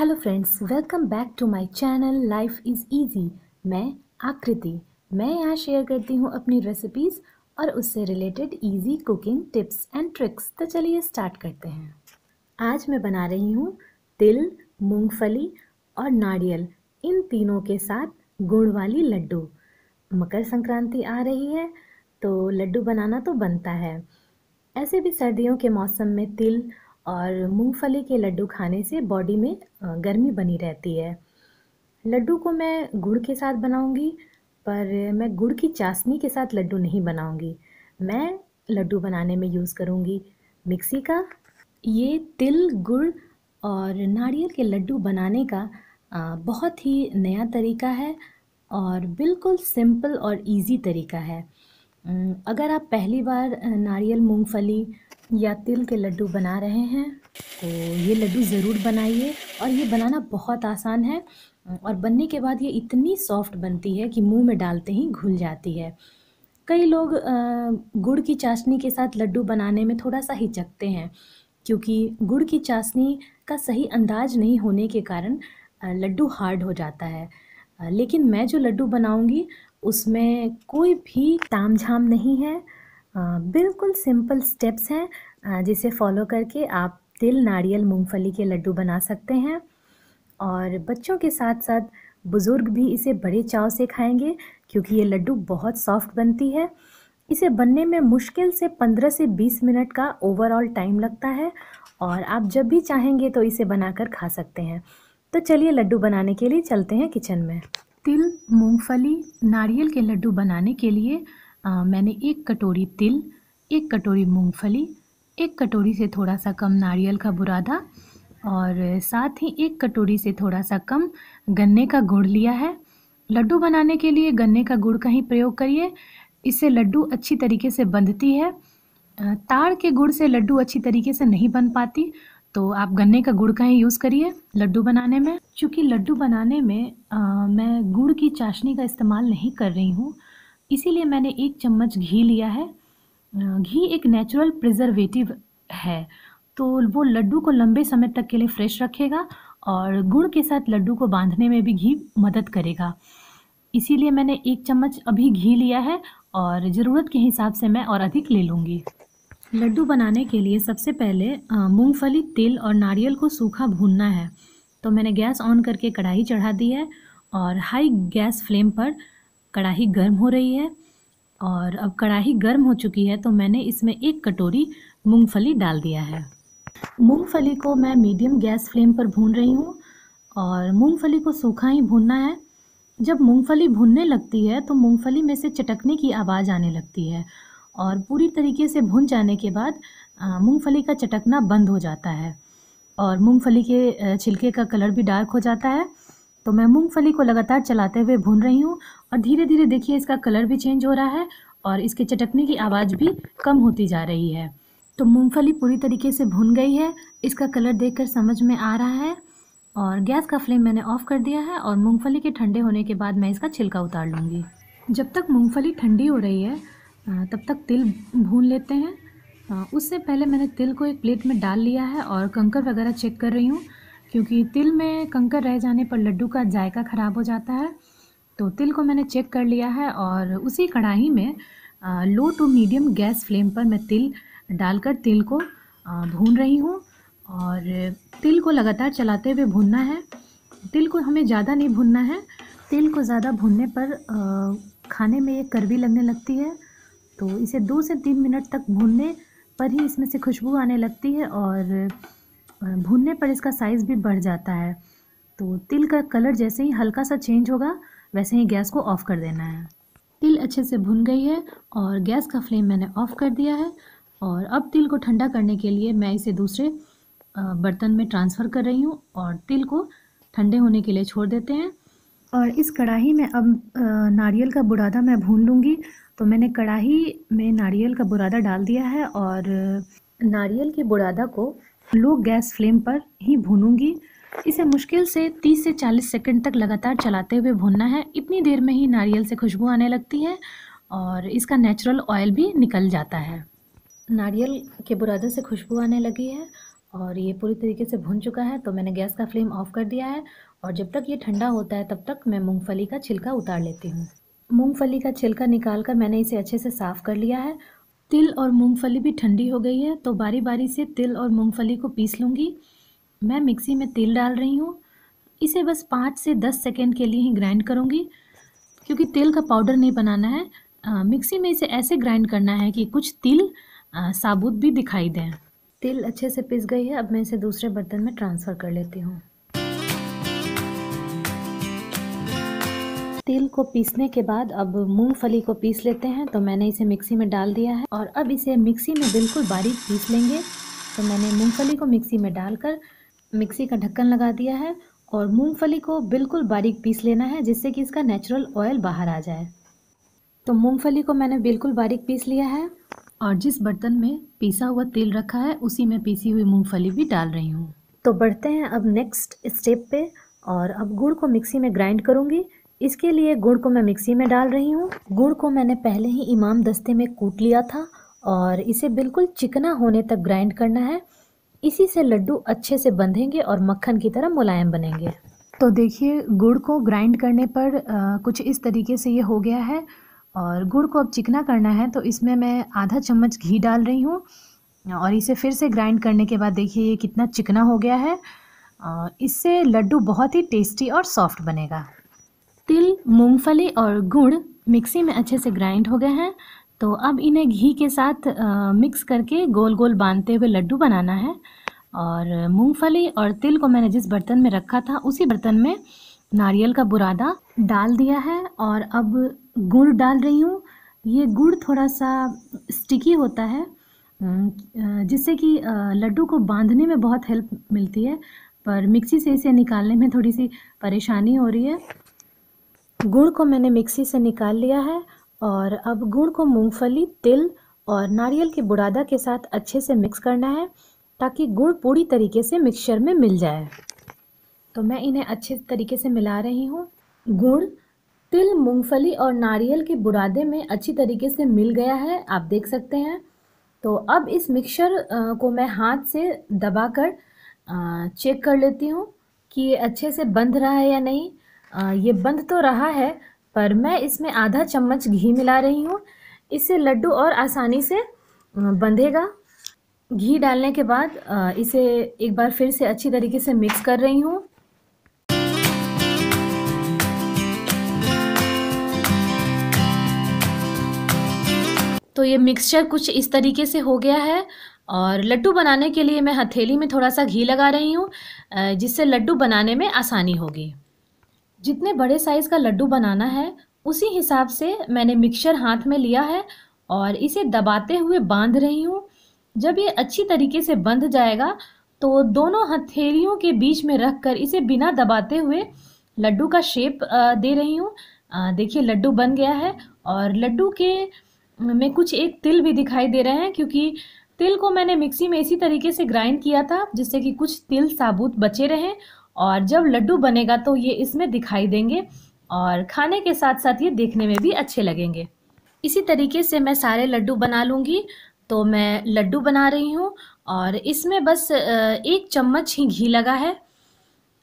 Hello friends welcome back to my channel life is easy मैं आकृति। मैं यहाँ शेयर करती हूँ अपनी रेसिपीज़ और उससे related easy cooking tips and tricks तो चलिए स्टार्ट करते हैं। आज मैं बना रही हूँ तिल, मूंगफली और नारियल। इन तीनों के साथ गुड़ वाली लड्डू। मकर संक्रांति आ रही है तो लड्डू बनाना तो बनता है। ऐसे भी सर्दियों के मौसम में तिल और मूंगफली के लड्डू खाने से बॉडी में गर्मी बनी रहती है। लड्डू को मैं गुड़ के साथ बनाऊँगी, पर मैं गुड़ की चाशनी के साथ लड्डू नहीं बनाऊँगी। मैं लड्डू बनाने में यूज़ करूँगी मिक्सी का। ये तिल, गुड़ और नारियल के लड्डू बनाने का बहुत ही नया तरीका है और बिल्कुल सिंपल और इजी तरीका है। अगर आप पहली बार नारियल, मूंगफली या तिल के लड्डू बना रहे हैं तो ये लड्डू ज़रूर बनाइए। और ये बनाना बहुत आसान है, और बनने के बाद ये इतनी सॉफ्ट बनती है कि मुँह में डालते ही घुल जाती है। कई लोग गुड़ की चाशनी के साथ लड्डू बनाने में थोड़ा सा हिचकते हैं, क्योंकि गुड़ की चाशनी का सही अंदाज नहीं होने के कारण लड्डू हार्ड हो जाता है। लेकिन मैं जो लड्डू बनाऊँगी, उसमें कोई भी ताम झाम नहीं है बिल्कुल सिंपल स्टेप्स हैं जिसे फॉलो करके आप तिल, नारियल, मूंगफली के लड्डू बना सकते हैं। और बच्चों के साथ साथ बुज़ुर्ग भी इसे बड़े चाव से खाएँगे, क्योंकि ये लड्डू बहुत सॉफ्ट बनती है। इसे बनने में मुश्किल से 15 से 20 मिनट का ओवरऑल टाइम लगता है, और आप जब भी चाहेंगे तो इसे बनाकर खा सकते हैं। तो चलिए लड्डू बनाने के लिए चलते हैं किचन में। तिल, मूंगफली, नारियल के लड्डू बनाने के लिए आ, मैंने एक कटोरी तिल एक कटोरी मूंगफली एक कटोरी से थोड़ा सा कम नारियल का बुरादा और साथ ही एक कटोरी से थोड़ा सा कम गन्ने का गुड़ लिया है। लड्डू बनाने के लिए गन्ने का गुड़ का ही प्रयोग करिए। इससे लड्डू अच्छी तरीके से बंधती है। ताड़ के गुड़ से लड्डू अच्छी तरीके से नहीं बन पाती तो आप गन्ने का गुड़ का ही यूज़ करिए लड्डू बनाने में। क्योंकि लड्डू बनाने में आ, मैं गुड़ की चाशनी का इस्तेमाल नहीं कर रही हूँ इसीलिए मैंने एक चम्मच घी लिया है। घी एक नेचुरल प्रिजर्वेटिव है। तो वो लड्डू को लंबे समय तक के लिए फ्रेश रखेगा और गुड़ के साथ लड्डू को बांधने में भी घी मदद करेगा। इसीलिए मैंने एक चम्मच अभी घी लिया है और ज़रूरत के हिसाब से मैं और अधिक ले लूँगी। लड्डू बनाने के लिए सबसे पहले मूंगफली, तिल और नारियल को सूखा भूनना है। तो मैंने गैस ऑन करके कढ़ाई चढ़ा दी है और हाई गैस फ्लेम पर कढ़ाई गर्म हो रही है और अब कढ़ाई गर्म हो चुकी है तो मैंने इसमें एक कटोरी मूंगफली डाल दिया है। मूंगफली को मैं मीडियम गैस फ्लेम पर भून रही हूँ और मूंगफली को सूखा ही भूनना है। जब मूंगफली भूनने लगती है तो मूंगफली में से चटकने की आवाज़ आने लगती है और पूरी तरीके से भुन जाने के बाद मूंगफली का चटकना बंद हो जाता है और मूंगफली के छिलके का कलर भी डार्क हो जाता है। तो मैं मूंगफली को लगातार चलाते हुए भून रही हूँ और धीरे धीरे देखिए इसका कलर भी चेंज हो रहा है और इसके चटकने की आवाज़ भी कम होती जा रही है। तो मूंगफली पूरी तरीके से भुन गई है, इसका कलर देखकर समझ में आ रहा है और गैस का फ्लेम मैंने ऑफ़ कर दिया है और मूंगफली के ठंडे होने के बाद मैं इसका छिलका उतार लूँगी। जब तक मूंगफली ठंडी हो रही है तब तक तिल भून लेते हैं। उससे पहले मैंने तिल को एक प्लेट में डाल लिया है और कंकर वगैरह चेक कर रही हूँ। क्योंकि तिल में कंकर रह जाने पर लड्डू का जायका ख़राब हो जाता है तो तिल को मैंने चेक कर लिया है और उसी कढ़ाई में low to medium gas flame पर मैं तिल डालकर तिल को भून रही हूँ और तिल को लगातार चलाते हुए भूनना है। तिल को हमें ज़्यादा नहीं भूनना है। तिल को ज़्यादा भूनने पर खाने में ये करवी लगने लगती है तो इसे दो से तीन मिनट तक भूनने पर ही इसमें से खुशबू आने लगती है और भूनने पर इसका साइज़ भी बढ़ जाता है। तो तिल का कलर जैसे ही हल्का सा चेंज होगा, वैसे ही गैस को ऑफ़ कर देना है। तिल अच्छे से भुन गई है और गैस का फ्लेम मैंने ऑफ़ कर दिया है और अब तिल को ठंडा करने के लिए मैं इसे दूसरे बर्तन में ट्रांसफ़र कर रही हूँ और तिल को ठंडे होने के लिए छोड़ देते हैं। और इस कढ़ाई में अब नारियल का बुरादा मैं भून लूँगी। तो मैंने कढ़ाई में नारियल का बुरादा डाल दिया है और नारियल के बुरादा को लो गैस फ्लेम पर ही भूनूँगी। इसे मुश्किल से 30 से 40 सेकंड तक लगातार चलाते हुए भूनना है। इतनी देर में ही नारियल से खुशबू आने लगती है और इसका नेचुरल ऑयल भी निकल जाता है। नारियल के बुरादे से खुशबू आने लगी है और ये पूरी तरीके से भुन चुका है। तो मैंने गैस का फ्लेम ऑफ़ कर दिया है और जब तक ये ठंडा होता है तब तक मैं मूंगफली का छिलका उतार लेती हूँ। मूंगफली का छिलका निकाल कर मैंने इसे अच्छे से साफ़ कर लिया है तिल और मूंगफली भी ठंडी हो गई है तो बारी बारी से तिल और मूंगफली को पीस लूँगी। मैं मिक्सी में तिल डाल रही हूँ। इसे बस पाँच से दस सेकेंड के लिए ही ग्राइंड करूँगी क्योंकि तिल का पाउडर नहीं बनाना है। आ, मिक्सी में इसे ऐसे ग्राइंड करना है कि कुछ तिल आ, साबुत भी दिखाई दें। तिल अच्छे से पिस गई है अब मैं इसे दूसरे बर्तन में ट्रांसफ़र कर लेती हूँ। तिल को पीसने के बाद अब मूंगफली को पीस लेते हैं। तो मैंने इसे मिक्सी में डाल दिया है और अब इसे मिक्सी में बिल्कुल बारीक पीस लेंगे। तो मैंने मूंगफली को मिक्सी में डालकर मिक्सी का ढक्कन लगा दिया है और मूंगफली को बिल्कुल बारीक पीस लेना है जिससे कि इसका नेचुरल ऑयल बाहर आ जाए। तो मूंगफली को मैंने बिल्कुल बारीक पीस लिया है और जिस बर्तन में पीसा हुआ तेल रखा है, उसी में पीसी हुई मूंगफली भी डाल रही हूँ। तो बढ़ते हैं अब नेक्स्ट स्टेप पे और अब गुड़ को मिक्सी में ग्राइंड करूँगी। इसके लिए गुड़ को मैं मिक्सी में डाल रही हूँ। गुड़ को मैंने पहले ही इमाम दस्ते में कूट लिया था और इसे बिल्कुल चिकना होने तक ग्राइंड करना है। इसी से लड्डू अच्छे से बंधेंगे और मक्खन की तरह मुलायम बनेंगे। तो देखिए गुड़ को ग्राइंड करने पर आ, कुछ इस तरीके से ये हो गया है और गुड़ को अब चिकना करना है तो इसमें मैं आधा चम्मच घी डाल रही हूँ और इसे फिर से ग्राइंड करने के बाद देखिए ये कितना चिकना हो गया है। इससे लड्डू बहुत ही टेस्टी और सॉफ्ट बनेगा। तिल मूंगफली और गुड़ मिक्सी में अच्छे से ग्राइंड हो गए हैं। तो अब इन्हें घी के साथ आ, मिक्स करके गोल गोल बांधते हुए लड्डू बनाना है। और मूंगफली और तिल को मैंने जिस बर्तन में रखा था उसी बर्तन में नारियल का बुरादा डाल दिया है। और अब गुड़ डाल रही हूँ। ये गुड़ थोड़ा सा स्टिकी होता है जिससे कि लड्डू को बांधने में बहुत हेल्प मिलती है। पर मिक्सी से इसे निकालने में थोड़ी सी परेशानी हो रही है। गुड़ को मैंने मिक्सी से निकाल लिया है और अब गुड़ को मूंगफली, तिल और नारियल के बुरादा के साथ अच्छे से मिक्स करना है ताकि गुड़ पूरी तरीके से मिक्सचर में मिल जाए। तो मैं इन्हें अच्छे तरीके से मिला रही हूँ। गुड़, तिल, मूंगफली और नारियल के बुरादे में अच्छी तरीके से मिल गया है, आप देख सकते हैं। तो अब इस मिक्सचर को मैं हाथ से दबाकर चेक कर लेती हूँ कि ये अच्छे से बंध रहा है या नहीं। ये बंद तो रहा है, पर मैं इसमें आधा चम्मच घी मिला रही हूँ। इससे लड्डू और आसानी से बंधेगा। घी डालने के बाद इसे एक बार फिर से अच्छी तरीके से मिक्स कर रही हूँ। तो ये मिक्सचर कुछ इस तरीके से हो गया है, और लड्डू बनाने के लिए मैं हथेली में थोड़ा सा घी लगा रही हूँ जिससे लड्डू बनाने में आसानी होगी। जितने बड़े साइज़ का लड्डू बनाना है, उसी हिसाब से मैंने मिक्सर हाथ में लिया है और इसे दबाते हुए बाँध रही हूँ। जब ये अच्छी तरीके से बंध जाएगा तो दोनों हथेलियों के बीच में रख कर इसे बिना दबाते हुए लड्डू का शेप दे रही हूँ। देखिए लड्डू बन गया है और लड्डू के में कुछ एक तिल भी दिखाई दे रहे हैं क्योंकि तिल को मैंने मिक्सी में इसी तरीके से ग्राइंड किया था जिससे कि कुछ तिल साबुत बचे रहें और जब लड्डू बनेगा तो ये इसमें दिखाई देंगे और खाने के साथ साथ ये देखने में भी अच्छे लगेंगे। इसी तरीके से मैं सारे लड्डू बना लूँगी। तो मैं लड्डू बना रही हूँ और इसमें बस एक चम्मच ही घी लगा है।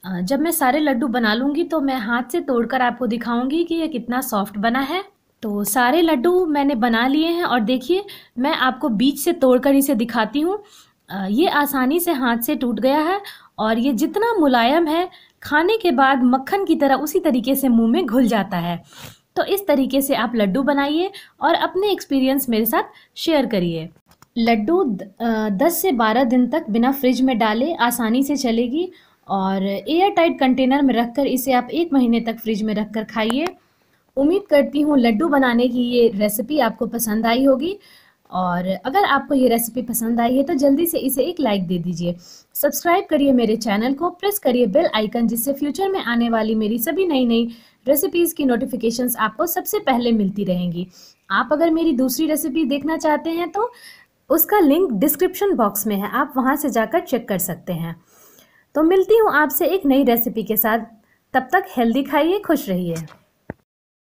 जब मैं सारे लड्डू बना लूँगी तो मैं हाथ से तोड़कर आपको दिखाऊँगी कि ये कितना सॉफ्ट बना है। तो सारे लड्डू मैंने बना लिए हैं और देखिए, मैं आपको बीच से तोड़कर इसे दिखाती हूँ। ये आसानी से हाथ से टूट गया है और ये जितना मुलायम है, खाने के बाद मक्खन की तरह उसी तरीके से मुँह में घुल जाता है। तो इस तरीके से आप लड्डू बनाइए और अपने एक्सपीरियंस मेरे साथ शेयर करिए। लड्डू दस से बारह दिन तक बिना फ्रिज में डाले आसानी से चलेगी और एयर टाइट कंटेनर में रखकर इसे आप एक महीने तक फ्रिज में रखकर खाइए। उम्मीद करती हूँ लड्डू बनाने की ये रेसिपी आपको पसंद आई होगी। और अगर आपको ये रेसिपी पसंद आई है तो जल्दी से इसे एक लाइक दे दीजिए। सब्सक्राइब करिए मेरे चैनल को प्रेस करिए बेल आइकन जिससे फ्यूचर में आने वाली मेरी सभी नई नई रेसिपीज़ की नोटिफिकेशंस आपको सबसे पहले मिलती रहेंगी। आप अगर मेरी दूसरी रेसिपी देखना चाहते हैं तो उसका लिंक डिस्क्रिप्शन बॉक्स में है। आप वहाँ से जाकर चेक कर सकते हैं। तो मिलती हूँ आपसे एक नई रेसिपी के साथ। तब तक हेल्दी खाइए, खुश रहिए।